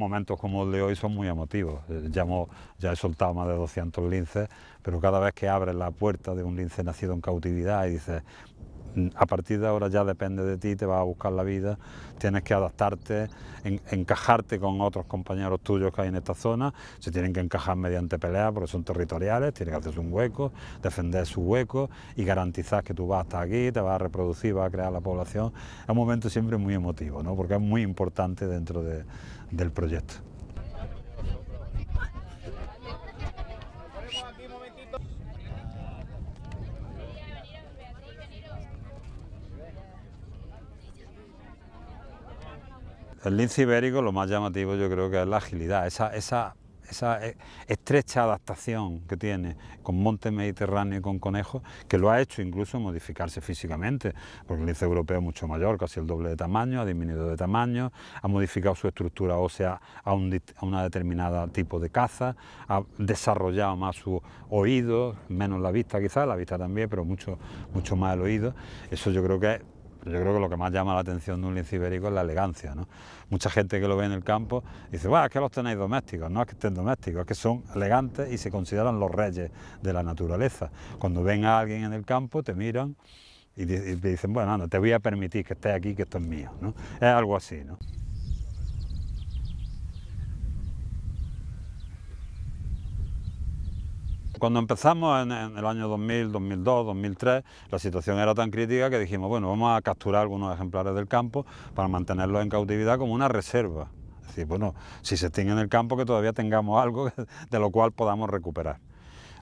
Momentos como el de hoy son muy emotivos. Eh, ya, ya he soltado más de 200 linces, pero cada vez que abres la puerta de un lince nacido en cautividad y dices, a partir de ahora ya depende de ti, te vas a buscar la vida, tienes que adaptarte, encajarte con otros compañeros tuyos que hay en esta zona, se tienen que encajar mediante peleas porque son territoriales, tienen que hacerse un hueco, defender su hueco y garantizar que tú vas hasta aquí, te vas a reproducir, vas a crear la población. Es un momento siempre muy emotivo, ¿no? porque es muy importante dentro del proyecto. El lince ibérico lo más llamativo yo creo que es la agilidad, esa, esa, esa e, estrecha adaptación que tiene con monte mediterráneo y con conejos, que lo ha hecho incluso modificarse físicamente, porque el lince europeo es mucho mayor, casi el doble de tamaño, ha disminuido de tamaño, ha modificado su estructura ósea a, un, a una determinada tipo de caza, ha desarrollado más su oído, menos la vista quizás, la vista también, pero mucho, mucho más el oído. Eso yo creo que es yo creo que lo que más llama la atención de un lince ibérico es la elegancia. ¿no? Mucha gente que lo ve en el campo dice, bueno, es que los tenéis domésticos, no es que estén domésticos, es que son elegantes y se consideran los reyes de la naturaleza. Cuando ven a alguien en el campo, te miran y, dicen, bueno, no, te voy a permitir que estés aquí, que esto es mío. ¿no? Es algo así. ¿no? Cuando empezamos en, el año 2000, 2002, 2003, la situación era tan crítica que dijimos, bueno, vamos a capturar algunos ejemplares del campo para mantenerlos en cautividad como una reserva. Es decir, bueno, si se extingue en el campo, que todavía tengamos algo de lo cual podamos recuperar.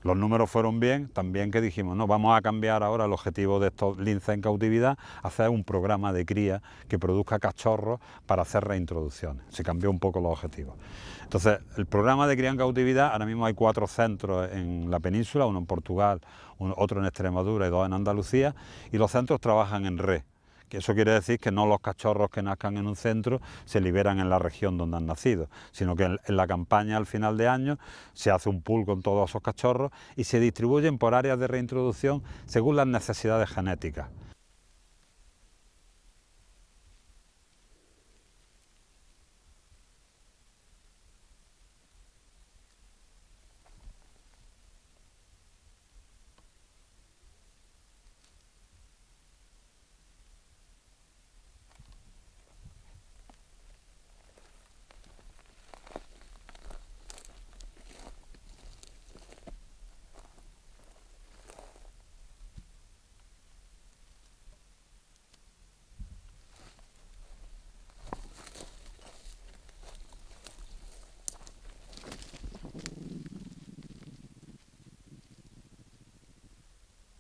Los números fueron bien, también que dijimos, no, vamos a cambiar ahora el objetivo de estos linces en cautividad, hacer un programa de cría que produzca cachorros para hacer reintroducciones. Se cambió un poco los objetivos. Entonces, el programa de cría en cautividad, ahora mismo hay cuatro centros en la península, uno en Portugal, otro en Extremadura y dos en Andalucía, y los centros trabajan en red que eso quiere decir que no los cachorros que nazcan en un centro se liberan en la región donde han nacido, sino que en, la campaña al final de año se hace un pool con todos esos cachorros y se distribuyen por áreas de reintroducción según las necesidades genéticas.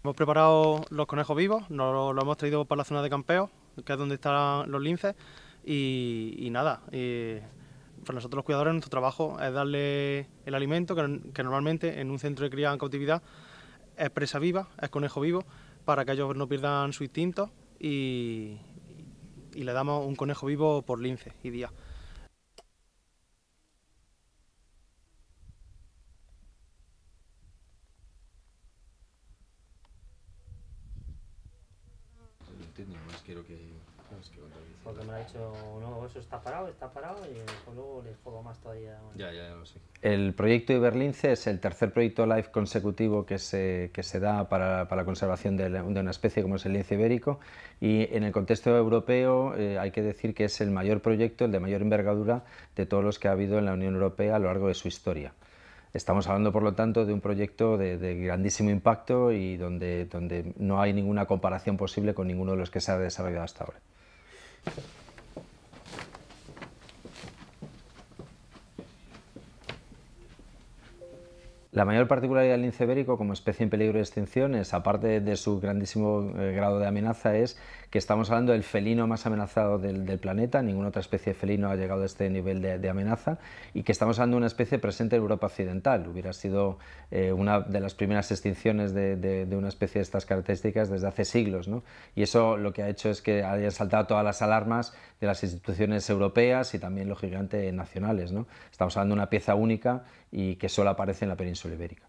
Hemos preparado los conejos vivos, nos lo, hemos traído para la zona de campeo, que es donde están los linces, y, nada, para nosotros los cuidadores nuestro trabajo es darle el alimento, que, normalmente en un centro de cría en cautividad es presa viva, es conejo vivo, para que ellos no pierdan su instinto y, y le damos un conejo vivo por lince y día. Quiero que, Porque me ha dicho, no, eso está parado, está parado y luego le juego más todavía. Ya, ya, ya lo sé. El proyecto Iberlince es el tercer proyecto LIFE consecutivo que se, que se da para, para la conservación de, de, una especie como es el lince ibérico y en el contexto europeo eh, hay que decir que es el mayor proyecto, el de mayor envergadura de todos los que ha habido en la Unión Europea a lo largo de su historia. Estamos hablando, por lo tanto, de un proyecto de, grandísimo impacto y donde, donde no hay ninguna comparación posible con ninguno de los que se ha desarrollado hasta ahora. La mayor particularidad del lince ibérico como especie en peligro de extinción es, aparte de su grandísimo eh, grado de amenaza, es que estamos hablando del felino más amenazado del, planeta, ninguna otra especie de felino ha llegado a este nivel de, amenaza, y que estamos hablando de una especie presente en Europa Occidental. Hubiera sido eh, una de las primeras extinciones de, una especie de estas características desde hace siglos, ¿no? y eso lo que ha hecho es que hayan saltado todas las alarmas de las instituciones europeas y también, lógicamente, nacionales. Estamos hablando de una pieza única y que solo aparece en la península ibérica.